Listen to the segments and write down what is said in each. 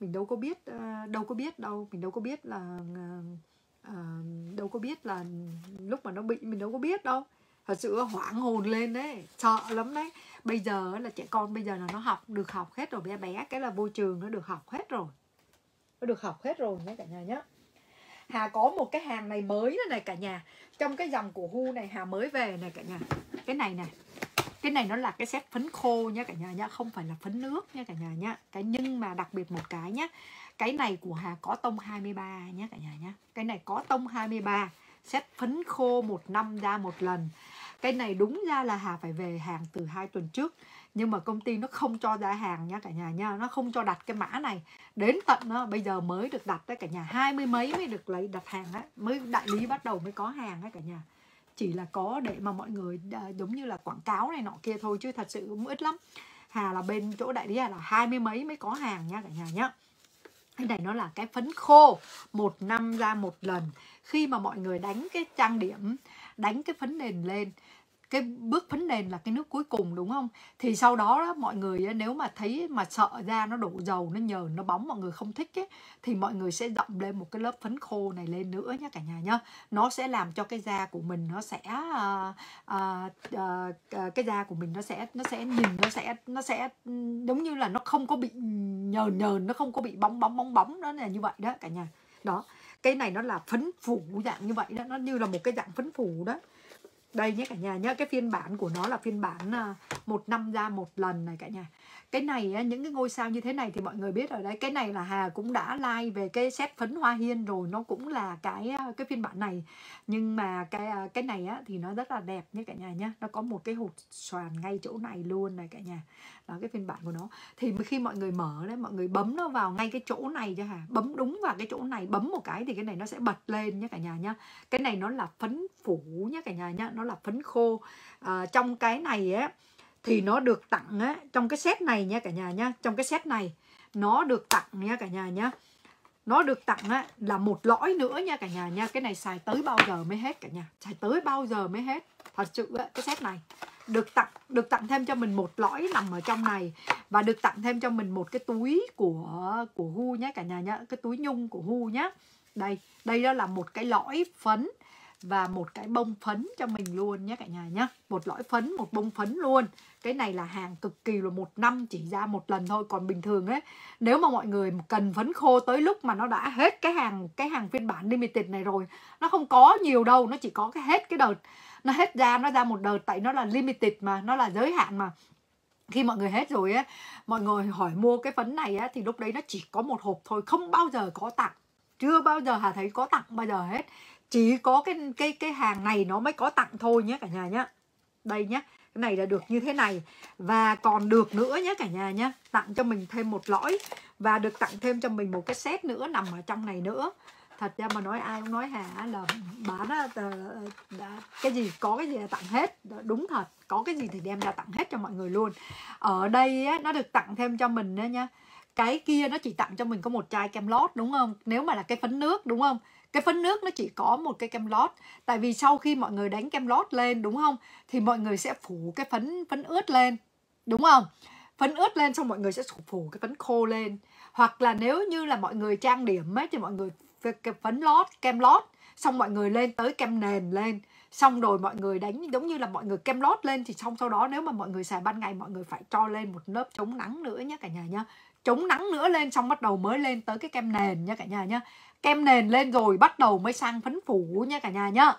mình đâu có biết ờ, đâu có biết đâu. Mình đâu có biết là uh, đâu có biết là lúc mà nó bị mình đâu có biết đâu. Thật sự hoảng hồn lên đấy sợ lắm đấy. Bây giờ là trẻ con bây giờ là nó học được học hết rồi bé bé cái là vô trường nó được học hết rồi. Nó được học hết rồi nhé cả nhà nhé. Hà có một cái hàng này mới này cả nhà. Trong cái dòng của Hu này Hà mới về này cả nhà. Cái này này cái này nó là cái set phấn khô nha cả nhà nhá không phải là phấn nước nha cả nhà nhá. Cái nhưng mà đặc biệt một cái nhá cái này của Hà có tông 23 nhé cả nhà nhá. Cái này có tông 23 set phấn khô một năm ra một lần. Cái này đúng ra là Hà phải về hàng từ hai tuần trước nhưng mà công ty nó không cho ra hàng nha cả nhà nha nó không cho đặt cái mã này. Đến tận đó, bây giờ mới được đặt đấy cả nhà hai mươi mấy mới được lấy đặt hàng á mới đại lý bắt đầu mới có hàng đấy cả nhà chỉ là có để mà mọi người à, giống như là quảng cáo này nọ kia thôi chứ thật sự cũng ít lắm. Hà là bên chỗ đại lý là hai mươi mấy mới có hàng nha cả nhà nhá. Cái này nó là cái phấn khô, một năm ra một lần. Khi mà mọi người đánh cái trang điểm, đánh cái phấn nền lên cái bước phấn nền là cái nước cuối cùng đúng không? Thì sau đó, đó mọi người nếu mà thấy mà sợ da nó đổ dầu nó nhờn nó bóng mọi người không thích ấy, thì mọi người sẽ dặm lên một cái lớp phấn khô này lên nữa nhé cả nhà nhá. Nó sẽ làm cho cái da của mình nó sẽ uh, uh, uh, cái da của mình nó sẽ nó sẽ nhìn nó sẽ nó sẽ giống như là nó không có bị nhờn nhờn nó không có bị bóng bóng bóng bóng đó là như vậy đó cả nhà. Đó cái này nó là phấn phủ dạng như vậy đó nó như là một cái dạng phấn phủ đó đây nhé cả nhà nhé cái phiên bản của nó là phiên bản à, một năm ra một lần này cả nhà. Cái này những cái ngôi sao như thế này thì mọi người biết rồi đấy. Cái này là Hà cũng đã like về cái set phấn hoa hiên rồi. Nó cũng là cái cái phiên bản này. Nhưng mà cái cái này á, thì nó rất là đẹp nhé cả nhà nhé. Nó có một cái hột xoàn ngay chỗ này luôn này cả nhà. Đó cái phiên bản của nó. Thì khi mọi người mở đấy mọi người bấm nó vào ngay cái chỗ này cho Hà. Bấm đúng vào cái chỗ này bấm một cái thì cái này nó sẽ bật lên nhé cả nhà nhé cái này nó là phấn phủ nhé cả nhà nhé nó là phấn khô. À, trong cái này á thì nó được tặng á, trong cái set này nha cả nhà nhá, trong cái set này, nó được tặng nha cả nhà nhá. Nó được tặng á là một lõi nữa nha cả nhà nha cái này xài tới bao giờ mới hết cả nhà, xài tới bao giờ mới hết. Thật sự á, cái set này được tặng được tặng thêm cho mình một lõi nằm ở trong này và được tặng thêm cho mình một cái túi của của Hu nhé cả nhà nhá, cái túi nhung của Hu nhá. Đây đây đó là một cái lõi phấn và một cái bông phấn cho mình luôn nhé cả nhà nhé. Một lõi phấn, một bông phấn luôn. Cái này là hàng cực kỳ là một năm chỉ ra một lần thôi, còn bình thường ấy, nếu mà mọi người cần phấn khô tới lúc mà nó đã hết cái hàng cái hàng phiên bản limited này rồi, nó không có nhiều đâu, nó chỉ có cái hết cái đợt, nó hết ra, nó ra một đợt tại nó là limited mà, nó là giới hạn mà. Khi mọi người hết rồi á mọi người hỏi mua cái phấn này á, thì lúc đấy nó chỉ có một hộp thôi, không bao giờ có tặng. Chưa bao giờ hà thấy có tặng bao giờ hết chỉ có cái cái cái hàng này nó mới có tặng thôi nhé cả nhà nhé. Đây nhé cái này là được như thế này. Và còn được nữa nhé cả nhà nhé tặng cho mình thêm một lõi. Và được tặng thêm cho mình một cái set nữa nằm ở trong này nữa. Thật ra mà nói ai cũng nói hà là bán cái gì có cái gì là tặng hết. Đúng thật có cái gì thì đem ra tặng hết cho mọi người luôn. Ở đây á, nó được tặng thêm cho mình nữa nha cái kia nó chỉ tặng cho mình có một chai kem lót đúng không? Nếu mà là cái phấn nước đúng không? Cái phấn nước nó chỉ có một cái kem lót tại vì sau khi mọi người đánh kem lót lên đúng không thì mọi người sẽ phủ cái phấn phấn ướt lên đúng không phấn ướt lên xong mọi người sẽ phủ cái phấn khô lên hoặc là nếu như là mọi người trang điểm ấy thì mọi người cái phấn lót kem lót xong mọi người lên tới kem nền lên xong rồi mọi người đánh giống như là mọi người kem lót lên thì xong sau đó nếu mà mọi người xài ban ngày mọi người phải cho lên một lớp chống nắng nữa nhé cả nhà nhá chống nắng nữa lên xong bắt đầu mới lên tới cái kem nền nha cả nhà nhá kem nền lên rồi bắt đầu mới sang phấn phủ nha cả nhà nhá.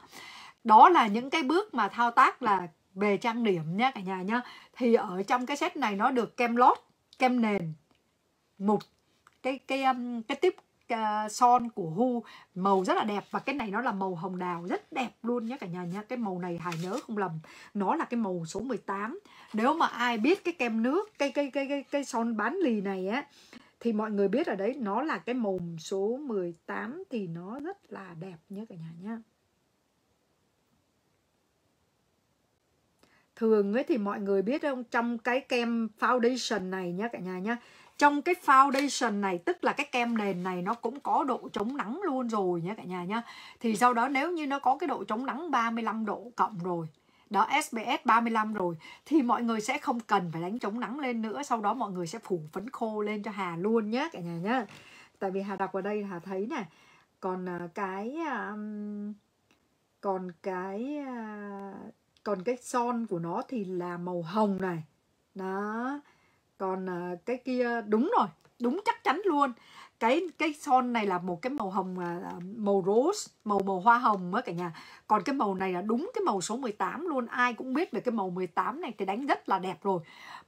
Đó là những cái bước mà thao tác là về trang điểm nha cả nhà nhá. Thì ở trong cái set này nó được kem lót kem nền một cái cái um, cái tiếp uh, ờ, son của Hu màu rất là đẹp và cái này nó là màu hồng đào rất đẹp luôn nhé cả nhà nhé. cái màu này Hải nhớ không lầm nó là cái màu số 18 nếu mà ai biết cái kem nước cái cái cái cái, cái son bán lì này á thì mọi người biết ở đấy nó là cái mồm số 18 thì nó rất là đẹp nhé cả nhà nhá. Thường ấy thì mọi người biết không, trong cái kem foundation này nhá cả nhà nhá. Trong cái foundation này, tức là cái kem nền này nó cũng có độ chống nắng luôn rồi nhé cả nhà nhá. Thì sau đó nếu như nó có cái độ chống nắng 35 độ cộng rồi đó SBS 35 rồi. Thì mọi người sẽ không cần phải đánh chống nắng lên nữa, sau đó mọi người sẽ phủ phấn khô lên cho Hà luôn nhé cả nhà nhé tại vì Hà đọc ở đây Hà thấy này à, còn cái còn cái còn cái son của nó thì là màu hồng này. Đó, còn à, cái kia đúng rồi, đúng chắc chắn luôn cái cái son này là một cái màu hồng à, à, màu rose, màu màu hoa hồng á cả nhà. Còn cái màu này là đúng cái màu số 18 luôn. Ai cũng biết về cái màu 18 này thì đánh rất là đẹp rồi.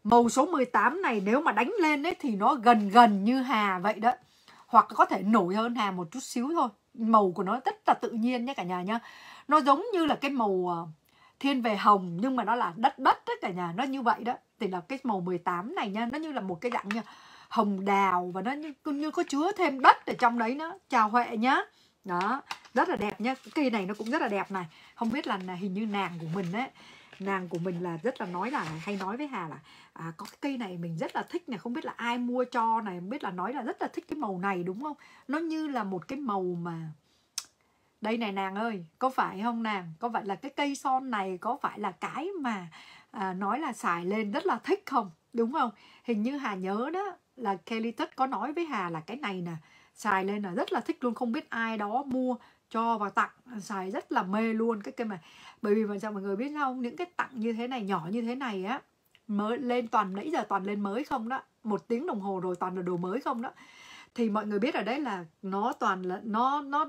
Màu số 18 này nếu mà đánh lên ấy thì nó gần gần như Hà vậy đó. Hoặc có thể nổi hơn Hà một chút xíu thôi. Màu của nó rất là tự nhiên nhé cả nhà nhá. Nó giống như là cái màu à, thiên về hồng nhưng mà nó là đất đất đấy cả nhà. Nó như vậy đó. Thì là cái màu 18 này nha nó như là một cái dạng như hồng đào và nó như, như có chứa thêm đất ở trong đấy nữa. Chào huệ nhá. Đó rất là đẹp nhá. Cái cây này nó cũng rất là đẹp này. Không biết là, là hình như nàng của mình ấy nàng của mình là rất là nói là hay nói với hà là à, có cái cây này mình rất là thích này không biết là ai mua cho này không biết là nói là rất là thích cái màu này đúng không? Nó như là một cái màu mà đây này nàng ơi có phải không nàng? Có phải là cái cây son này có phải là cái mà à, nói là xài lên rất là thích không? Đúng không? Hình như hà nhớ đó là Kelly Tut có nói với Hà là cái này nè, xài lên là rất là thích luôn, không biết ai đó mua cho và tặng, xài rất là mê luôn. Cái cây mà, bởi vì mà sao mọi người biết không, những cái tặng như thế này, nhỏ như thế này á, mới lên toàn, nãy giờ toàn lên mới không đó, một tiếng đồng hồ rồi toàn là đồ mới không đó thì mọi người biết ở đấy là nó toàn là, nó nó,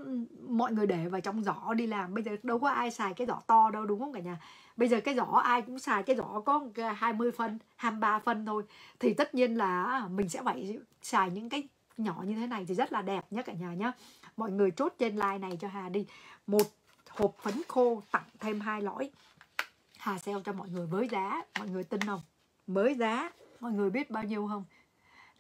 mọi người để vào trong giỏ đi làm. Bây giờ đâu có ai xài cái giỏ to đâu, đúng không cả nhà? Bây giờ cái giỏ ai cũng xài, cái giỏ có 20 phân 23 phân thôi. Thì tất nhiên là à, mình sẽ phải xài những cái nhỏ như thế này thì rất là đẹp nhé cả nhà nhé mọi người chốt trên like này cho Hà đi. Một hộp phấn khô tặng thêm hai lõi. Hà sale cho mọi người với giá, mọi người tin không? Mới giá, mọi người biết bao nhiêu không?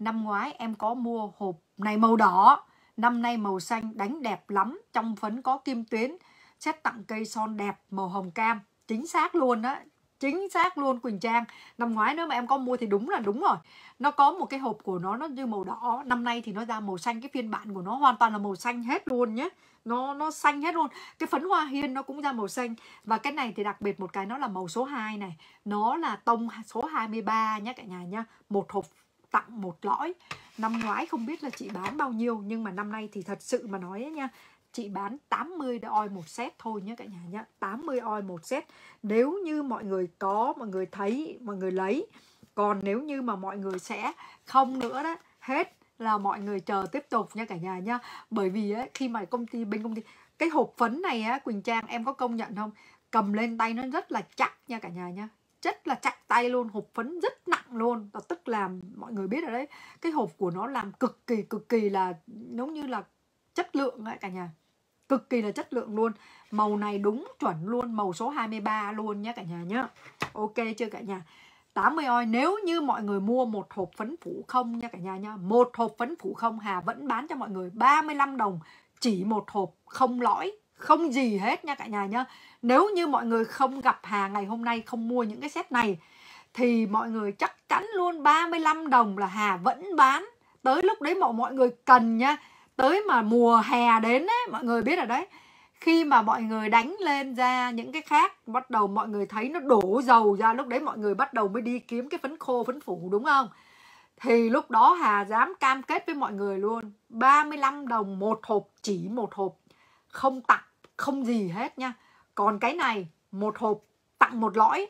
Năm ngoái em có mua hộp này màu đỏ. Năm nay màu xanh, đánh đẹp lắm. Trong phấn có kim tuyến, xét tặng cây son đẹp, màu hồng cam. Chính xác luôn á, chính xác luôn, Quỳnh Trang. Năm ngoái nếu mà em có mua thì đúng là đúng rồi. Nó có một cái hộp của nó nó như màu đỏ. Năm nay thì nó ra màu xanh, cái phiên bản của nó hoàn toàn là màu xanh hết luôn nhé. Nó nó xanh hết luôn. Cái phấn hoa hiên nó cũng ra màu xanh. Và cái này thì đặc biệt một cái, nó là màu số 2 này. Nó là tông số 23 nhé cả nhà nhá một hộp tặng một lõi. Năm ngoái không biết là chị bán bao nhiêu nhưng mà năm nay thì thật sự mà nói ấy nha chị bán 80 oi một set thôi nhé cả nhà nhé 80 oi một set. Nếu như mọi người có mọi người thấy mọi người lấy còn nếu như mà mọi người sẽ không nữa đó hết là mọi người chờ tiếp tục nha cả nhà nhá. Bởi vì ấy, khi mà công ty bên công ty cái hộp phấn này á Quỳnh Trang em có công nhận không? Cầm lên tay nó rất là chắc nha cả nhà nhá rất là chặt tay luôn, hộp phấn rất nặng luôn. Và tức là mọi người biết rồi đấy, cái hộp của nó làm cực kỳ cực kỳ là giống như là chất lượng ấy cả nhà. Cực kỳ là chất lượng luôn. Màu này đúng chuẩn luôn, màu số 23 luôn nhé cả nhà nhá. Ok chưa cả nhà? 80 oi nếu như mọi người mua một hộp phấn phủ không nha cả nhà nha một hộp phấn phủ không Hà vẫn bán cho mọi người 35 đồng, chỉ một hộp không lõi không gì hết nha cả nhà nhá. Nếu như mọi người không gặp Hà ngày hôm nay, không mua những cái set này, thì mọi người chắc chắn luôn 35 đồng là Hà vẫn bán. Tới lúc đấy mọi mọi người cần nha. Tới mà mùa hè đến ấy mọi người biết rồi đấy. Khi mà mọi người đánh lên ra những cái khác, bắt đầu mọi người thấy nó đổ dầu ra, lúc đấy mọi người bắt đầu mới đi kiếm cái phấn khô, phấn phủ, đúng không? Thì lúc đó Hà dám cam kết với mọi người luôn 35 đồng một hộp, chỉ một hộp, không tặng không gì hết nha. Còn cái này một hộp tặng một lõi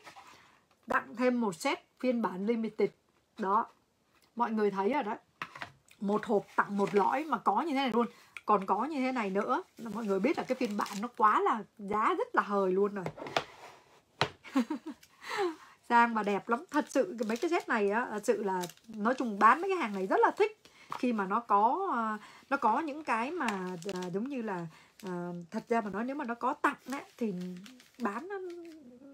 tặng thêm một set phiên bản limited. Đó mọi người thấy rồi đấy một hộp tặng một lõi mà có như thế này luôn. Còn có như thế này nữa mọi người biết là cái phiên bản nó quá là giá rất là hời luôn rồi. Sang và đẹp lắm. Thật sự mấy cái set này á thật sự là nói chung bán mấy cái hàng này rất là thích. Khi mà nó có uh, nó có những cái mà à, giống như là uh, thật ra mà nói nếu mà nó có tặng ấy, thì bán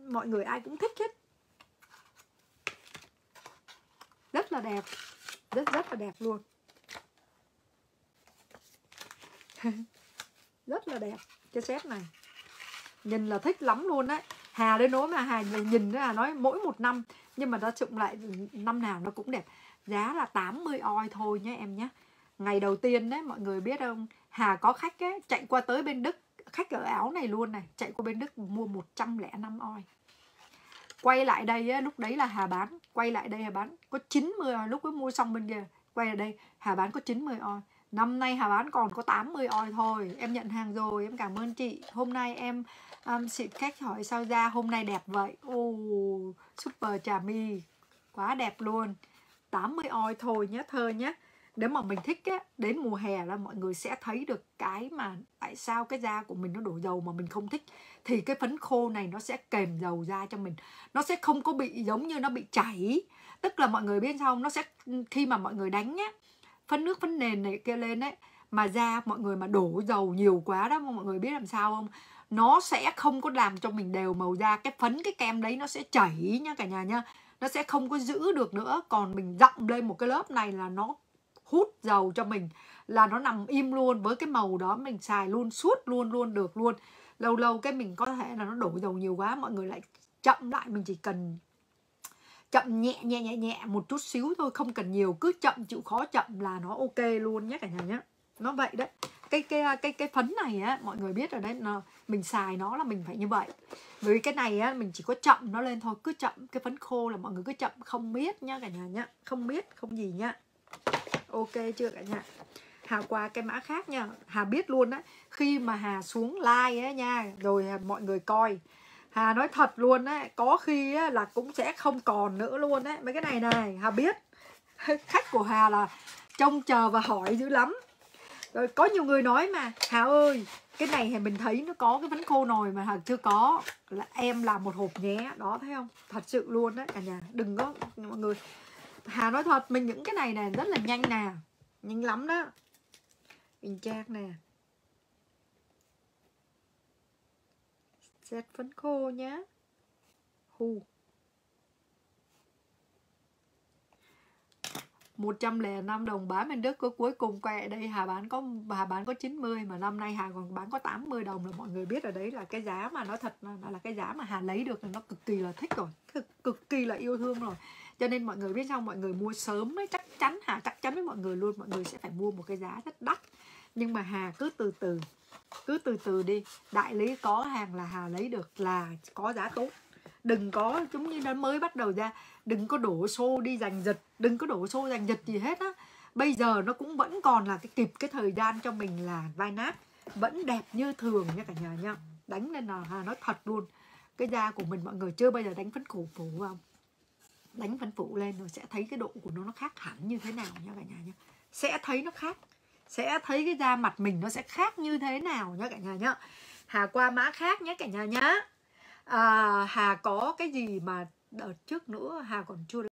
mọi người ai cũng thích hết. Rất là đẹp rất rất là đẹp luôn. Rất là đẹp cái set này. Nhìn là thích lắm luôn đấy Hà đến nỗi mà Hà nhìn ra nói mỗi một năm nhưng mà nó trụng lại ừ, năm nào nó cũng đẹp. Giá là 80 oi thôi nhé em nhé ngày đầu tiên đấy mọi người biết không? Hà có khách ấy, chạy qua tới bên Đức khách ở áo này luôn này chạy qua bên Đức mua 105 oi. Quay lại đây á, lúc đấy là Hà bán quay lại đây Hà bán có 90 oi lúc ấy mua xong bên kia quay lại đây Hà bán có 90 oi. Năm nay Hà bán còn có 80 oi thôi em nhận hàng rồi em cảm ơn chị. Hôm nay em um, xịt khách hỏi sao da hôm nay đẹp vậy? Ô oh, super trà mi quá đẹp luôn. 80 oi thôi nhé thơ nhé nếu mà mình thích á, đến mùa hè là mọi người sẽ thấy được cái mà tại sao cái da của mình nó đổ dầu mà mình không thích. Thì cái phấn khô này nó sẽ kèm dầu da cho mình. Nó sẽ không có bị giống như nó bị chảy. Tức là mọi người biết sao nó sẽ khi mà mọi người đánh á phấn nước phấn nền này kia lên ấy mà da mọi người mà đổ dầu nhiều quá đó mọi người biết làm sao không? Nó sẽ không có làm cho mình đều màu da. Cái phấn cái kem đấy nó sẽ chảy nha cả nhà nha. Nó sẽ không có giữ được nữa. Còn mình dặm lên một cái lớp này là nó hút dầu cho mình là nó nằm im luôn với cái màu đó mình xài luôn suốt luôn luôn được luôn. Lâu lâu cái mình có thể là nó đổ dầu nhiều quá mọi người lại chậm lại mình chỉ cần chậm nhẹ nhẹ nhẹ nhẹ một chút xíu thôi không cần nhiều cứ chậm chịu khó chậm là nó ok luôn nhé cả nhà nhé. Nó vậy đấy. Cái cái cái cái phấn này á mọi người biết rồi đấy nó, mình xài nó là mình phải như vậy. Vì cái này á mình chỉ có chậm nó lên thôi cứ chậm. Cái phấn khô là mọi người cứ chậm không biết nhá cả nhà nhá. Không biết không gì nhá ok chưa cả nhà? Hà qua cái mã khác nha. Hà biết luôn á khi mà Hà xuống like á nha rồi mọi người coi. Hà nói thật luôn á có khi á, là cũng sẽ không còn nữa luôn á. Mấy cái này này Hà biết. Khách của Hà là trông chờ và hỏi dữ lắm. Rồi có nhiều người nói mà Hà ơi cái này thì mình thấy nó có cái bánh khô nồi mà Hà chưa có. Là em làm một hộp nhé. Đó thấy không? Thật sự luôn đấy cả nhà. Đừng có mọi người Hà nói thật mình những cái này này rất là nhanh nè. Nhanh lắm đó. Mình trang nè. Xét phấn khô nhá. Hù. 105 đồng bán bên Đức có cuối cùng quẹ đây. Hà bán có Hà bán có 90 mà năm nay Hà còn bán có 80 đồng. Là mọi người biết ở đấy là cái giá mà nó thật là, là cái giá mà Hà lấy được là nó cực kỳ là thích rồi. Cực, cực kỳ là yêu thương rồi. Cho nên mọi người biết sao mọi người mua sớm ấy chắc chắn Hà chắc chắn với mọi người luôn. Mọi người sẽ phải mua một cái giá rất đắt. Nhưng mà Hà, cứ từ từ. Cứ từ từ đi. Đại lý có hàng là Hà lấy được là có giá tốt. Đừng có giống như nó mới bắt đầu ra. Đừng có đổ xô đi giành giật. Đừng có đổ xô giành giật gì hết á. Bây giờ nó cũng vẫn còn là cái kịp cái thời gian cho mình là vai nát. Vẫn đẹp như thường nha cả nhà nha. Đánh lên là hà nói thật luôn cái da của mình mọi người chưa bao giờ đánh phấn phủ phủ không đánh phấn phủ lên rồi sẽ thấy cái độ của nó nó khác hẳn như thế nào nha cả nhà nhá. Sẽ thấy nó khác. Sẽ thấy cái da mặt mình nó sẽ khác như thế nào nhá cả nhà nhá. Hà qua mã khác nhé cả nhà nhá. À, hà có cái gì mà đợt trước nữa? Hà còn chưa